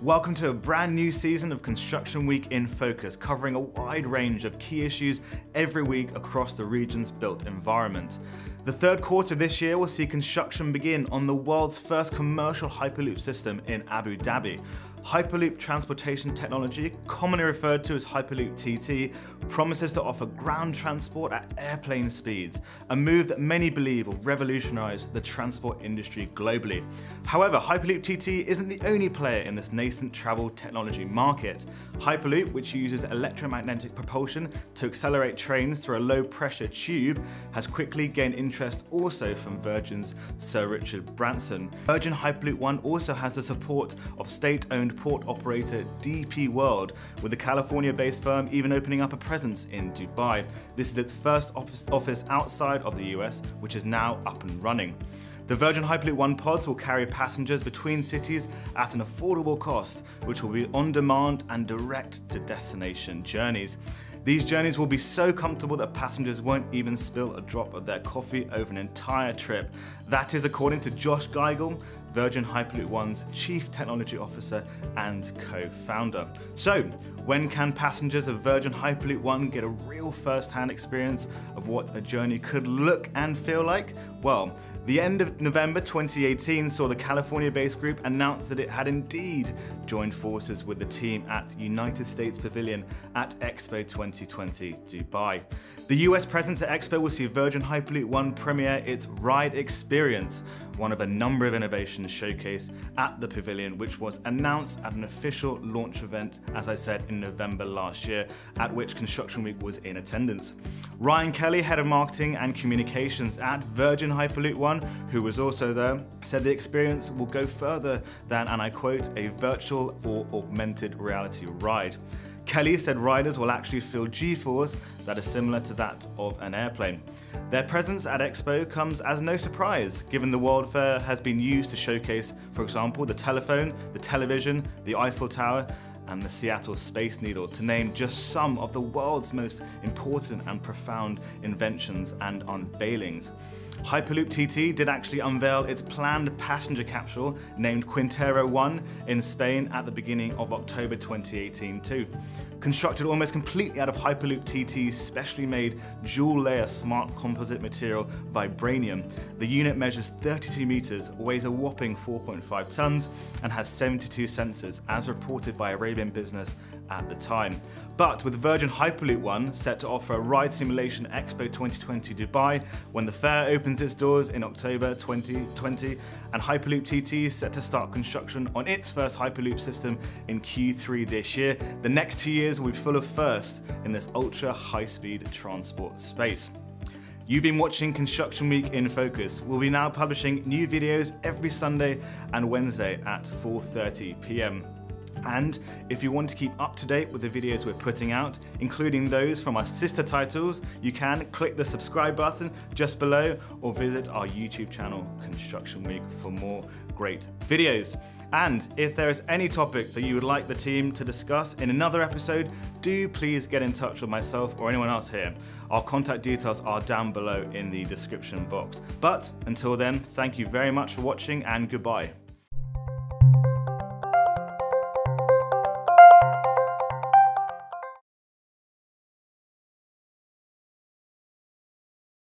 Welcome to a brand new season of Construction Week in Focus, covering a wide range of key issues every week across the region's built environment. The third quarter this year will see construction begin on the world's first commercial Hyperloop system in Abu Dhabi. Hyperloop transportation technology, commonly referred to as Hyperloop TT, promises to offer ground transport at airplane speeds, a move that many believe will revolutionize the transport industry globally. However, Hyperloop TT isn't the only player in this nascent travel technology market. Hyperloop, which uses electromagnetic propulsion to accelerate trains through a low pressure tube, has quickly gained interest also from Virgin's Sir Richard Branson. Virgin Hyperloop One also has the support of state owned port operator DP World, with the California based firm even opening up a presence in Dubai. This is its first office outside of the US, which is now up and running. The Virgin Hyperloop One pods will carry passengers between cities at an affordable cost, which will be on demand and direct to destination journeys. These journeys will be so comfortable that passengers won't even spill a drop of their coffee over an entire trip. That is according to Josh Giegel, Virgin Hyperloop One's Chief Technology Officer and co-founder. So, when can passengers of Virgin Hyperloop One get a real first-hand experience of what a journey could look and feel like? Well, the end of November 2018 saw the California-based group announce that it had indeed joined forces with the team at United States Pavilion at Expo 2020 Dubai. The US presence at Expo will see Virgin Hyperloop One premiere its Ride Experience, one of a number of innovations showcased at the Pavilion, which was announced at an official launch event, as I said, in November last year, at which Construction Week was in attendance. Ryan Kelly, Head of Marketing and Communications at Virgin Hyperloop One, who was also there, said the experience will go further than, and I quote, a virtual or augmented reality ride. Kelly said riders will actually feel G-force that is similar to that of an airplane. Their presence at Expo comes as no surprise, given the World Fair has been used to showcase, for example, the telephone, the television, the Eiffel Tower, and the Seattle Space Needle, to name just some of the world's most important and profound inventions and unveilings. Hyperloop TT did actually unveil its planned passenger capsule named Quintero 1 in Spain at the beginning of October 2018 too. Constructed almost completely out of Hyperloop TT's specially made dual layer smart composite material Vibranium, the unit measures 32 meters, weighs a whopping 4.5 tons, and has 72 sensors as reported by Arabian Business at the time. But with Virgin Hyperloop One set to offer a ride simulation Expo 2020 Dubai when the fair opens its doors in October 2020, and Hyperloop TT is set to start construction on its first Hyperloop system in Q3 this year, the next two years will be full of firsts in this ultra high speed transport space. You've been watching Construction Week in Focus. We'll be now publishing new videos every Sunday and Wednesday at 4:30 p.m. And if you want to keep up to date with the videos we're putting out, including those from our sister titles, you can click the subscribe button just below or visit our YouTube channel, Construction Week, for more great videos. And if there is any topic that you would like the team to discuss in another episode, do please get in touch with myself or anyone else here. Our contact details are down below in the description box. But until then, thank you very much for watching and goodbye.